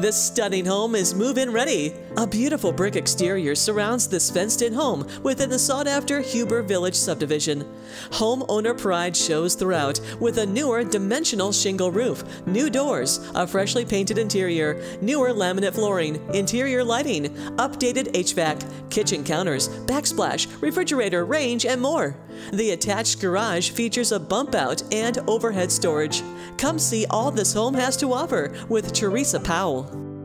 This stunning home is move-in ready. A beautiful brick exterior surrounds this fenced-in home within the sought-after Huber Village subdivision. Homeowner pride shows throughout with a newer dimensional shingle roof, new doors, a freshly painted interior, newer laminate flooring, interior lighting, updated HVAC, kitchen counters, backsplash, refrigerator, range, and more. The attached garage features a bump out and overhead storage. Come see all this home has to offer with Teresa Powell.